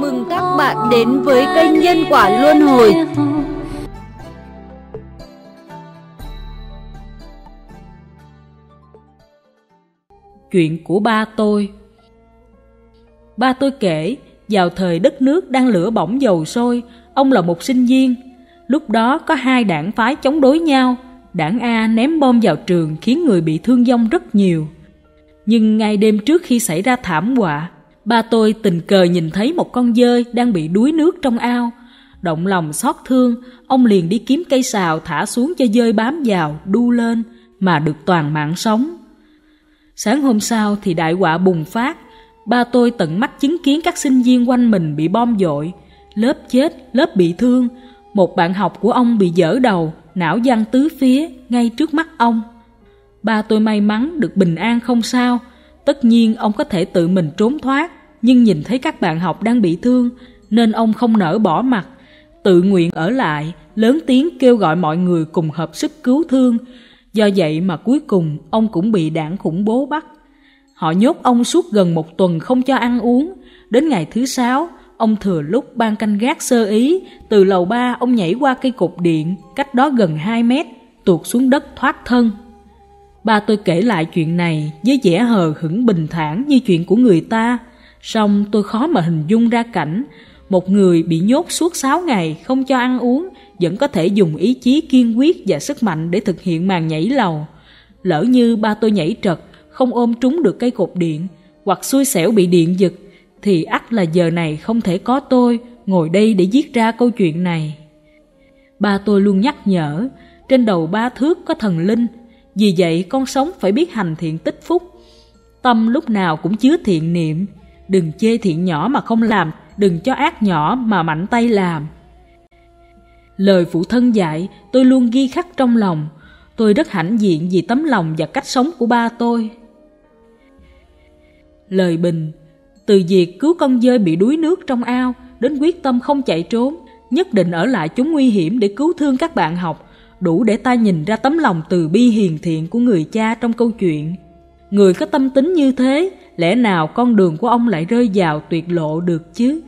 mừng các bạn đến với kênh Nhân Quả Luân Hồi Chuyện của ba tôi Ba tôi kể, vào thời đất nước đang lửa bỏng dầu sôi, ông là một sinh viên. Lúc đó có hai đảng phái chống đối nhau, đảng A ném bom vào trường khiến người bị thương vong rất nhiều. Nhưng ngay đêm trước khi xảy ra thảm họa, ba tôi tình cờ nhìn thấy một con dơi đang bị đuối nước trong ao. Động lòng xót thương, ông liền đi kiếm cây xào thả xuống cho dơi bám vào, đu lên, mà được toàn mạng sống. Sáng hôm sau thì đại họa bùng phát, ba tôi tận mắt chứng kiến các sinh viên quanh mình bị bom dội, lớp chết, lớp bị thương. Một bạn học của ông bị dở đầu, não văng tứ phía, ngay trước mắt ông. Ba tôi may mắn được bình an không sao, tất nhiên ông có thể tự mình trốn thoát, nhưng nhìn thấy các bạn học đang bị thương, nên ông không nỡ bỏ mặt, tự nguyện ở lại, lớn tiếng kêu gọi mọi người cùng hợp sức cứu thương. Do vậy mà cuối cùng ông cũng bị đảng khủng bố bắt. Họ nhốt ông suốt gần một tuần không cho ăn uống. Đến ngày thứ sáu, ông thừa lúc ban canh gác sơ ý, từ lầu ba ông nhảy qua cây cột điện, cách đó gần 2 mét, tuột xuống đất thoát thân. Ba tôi kể lại chuyện này với vẻ hờ hững bình thản như chuyện của người ta, song tôi khó mà hình dung ra cảnh một người bị nhốt suốt 6 ngày không cho ăn uống vẫn có thể dùng ý chí kiên quyết và sức mạnh để thực hiện màn nhảy lầu. Lỡ như ba tôi nhảy trật, không ôm trúng được cây cột điện, hoặc xui xẻo bị điện giật, thì ắt là giờ này không thể có tôi ngồi đây để viết ra câu chuyện này. Ba tôi luôn nhắc nhở, trên đầu ba thước có thần linh, vì vậy con sống phải biết hành thiện tích phúc. Tâm lúc nào cũng chứa thiện niệm, đừng chê thiện nhỏ mà không làm, đừng cho ác nhỏ mà mạnh tay làm. Lời phụ thân dạy tôi luôn ghi khắc trong lòng, tôi rất hãnh diện vì tấm lòng và cách sống của ba tôi. Lời bình Từ việc cứu con dơi bị đuối nước trong ao đến quyết tâm không chạy trốn, nhất định ở lại chúng nguy hiểm để cứu thương các bạn học, đủ để ta nhìn ra tấm lòng từ bi hiền thiện của người cha trong câu chuyện. Người có tâm tính như thế, lẽ nào con đường của ông lại rơi vào tuyệt lộ được chứ?